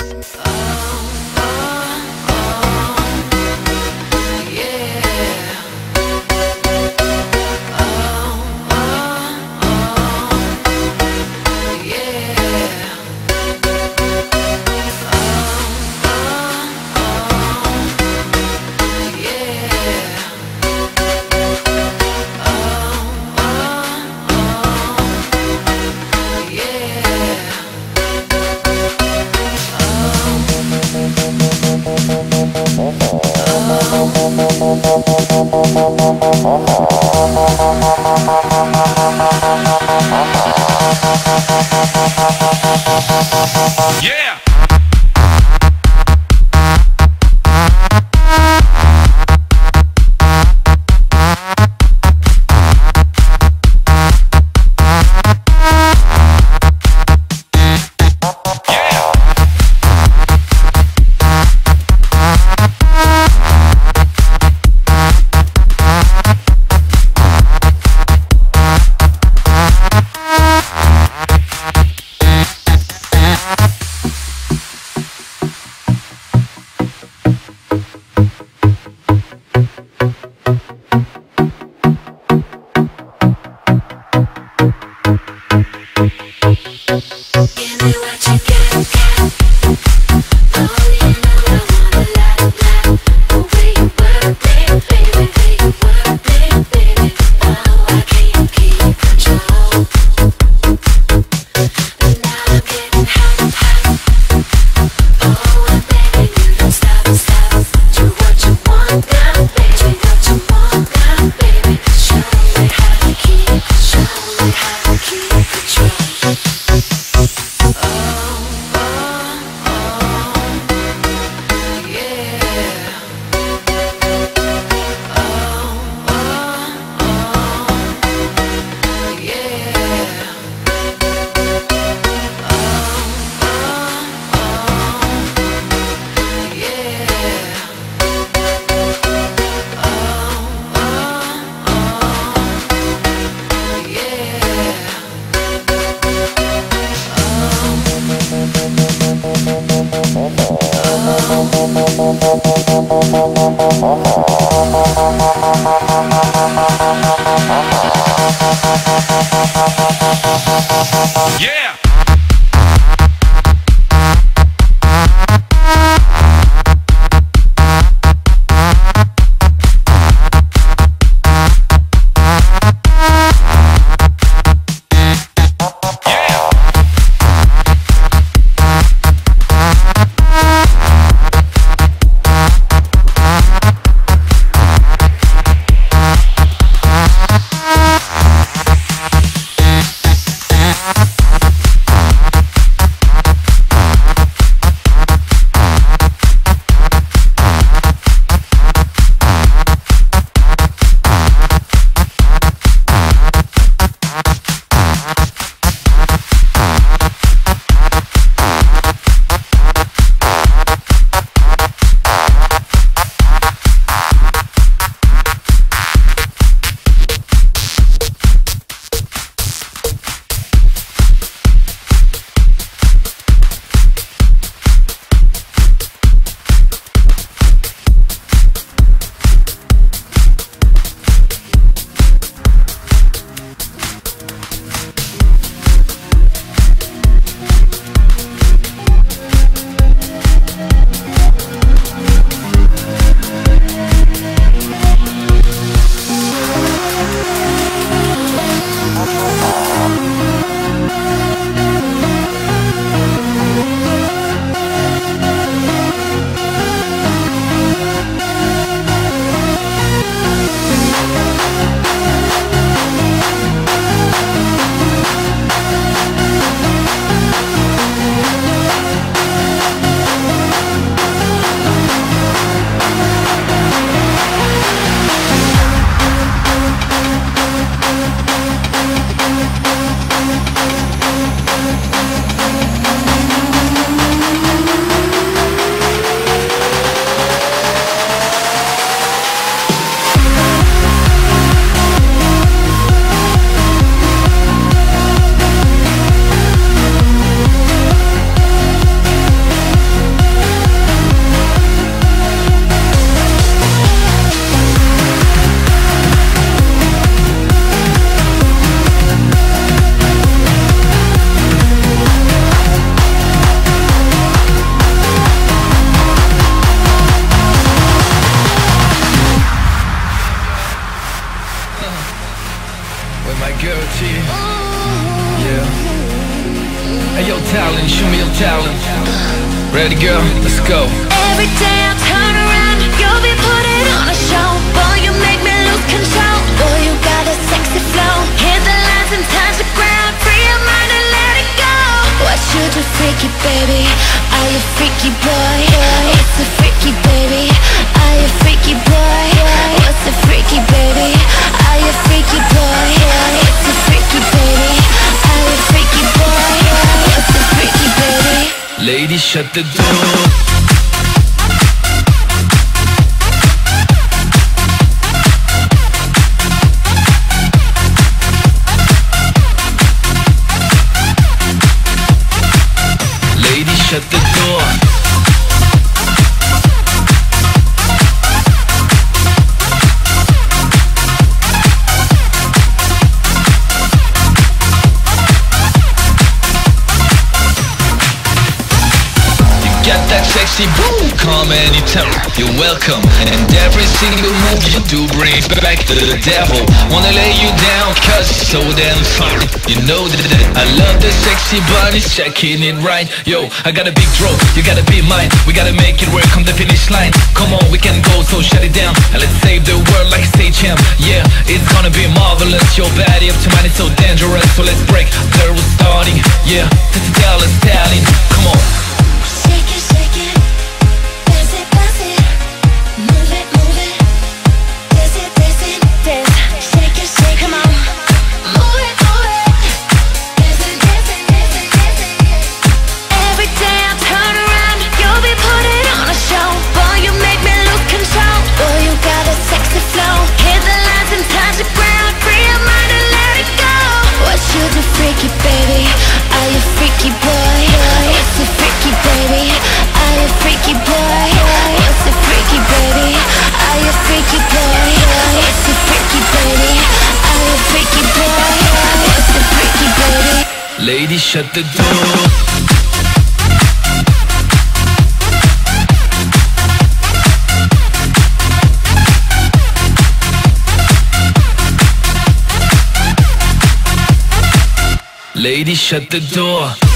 Oh. with my girl T. Yeah. Hey, yo, talent, show me your talent. Ready, girl? Let's go. Every day I turn around, you'll be putting on a show. Boy, you make me lose control. Boy, you got a sexy flow. Hit the lines and touch the ground. Free your mind and let it go. What you freaky baby? Are you freaky boy? It's a freaky baby. Are you freaky boy? Shut the door. Come anytime. You're welcome, and every single move you do brings back the devil. Wanna lay you down, cause it's so damn fine. You know that I love the sexy body, checking it right. Yo, I got a big throat, you gotta be mine. We gotta make it work on the finish line. Come on, we can go, so shut it down. And let's save the world like stage champ. Yeah, it's gonna be marvelous. Your body up to mine is so dangerous. So let's break the rules starting. Yeah, this is Dallas Stallion. Come on. Lady, shut the door. Lady, shut the door.